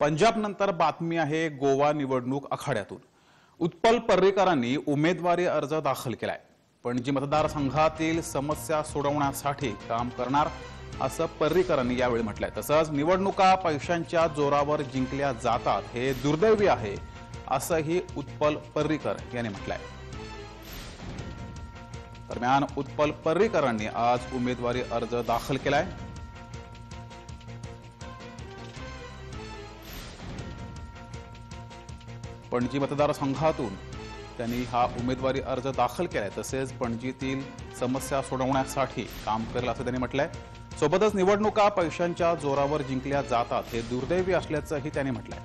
पंजाबनंतर बातमी आहे गोवा निवडणूक आखाड्यातून. उत्पल पर्रीकरांनी उमेदवारी अर्ज दाखल केलाय. पणजी मतदारसंघातील समस्या सोडवण्यासाठी काम करणार असं पर्रीकरांनी यावेळी म्हटलंय. तसंच निवडणुका पैशांच्या जोरावर जिंकल्या जातात हे दुर्दैवी आहे असंही उत्पल पर्रीकर यांनी म्हटलंय. दरम्यान उत्पल पर्रीकरांनी आज उमेदवारी अर्ज दाखल केलाय. पणजी मतदारसंघातून त्यांनी हा उमेदवारी अर्ज दाखल केलाय. तसेच पणजीतील समस्या सोडवण्यासाठी काम करेल असं त्यांनी म्हटलंय. सोबतच निवडणुका पैशांच्या जोरावर जिंकल्या जातात हे दुर्दैवी असल्याचंही त्यांनी म्हटलंय.